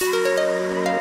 Música